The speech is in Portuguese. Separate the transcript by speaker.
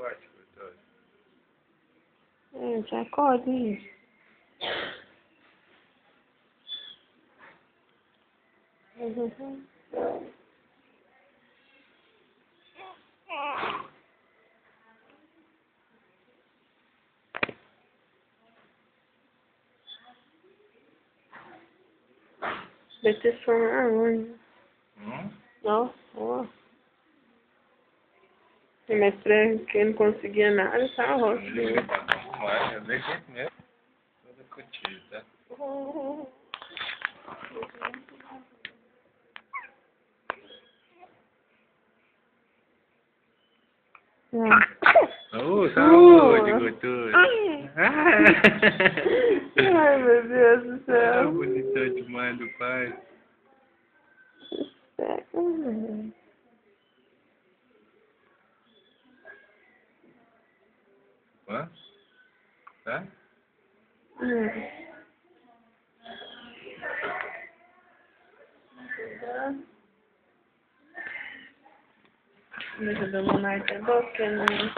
Speaker 1: плачут. Э, чако один. This
Speaker 2: for
Speaker 1: her, No? Oh. Pra quem não conseguia nada, tá ótimo.
Speaker 2: Eu dei jeito mesmo. Toda curtida. Oh, saúde, gostoso.
Speaker 1: Ai, meu Deus do
Speaker 2: Ah,
Speaker 1: céu.
Speaker 2: bonitão demais do pai. Hein? Hein?
Speaker 1: Mwen se de moun a ite bok, mwen...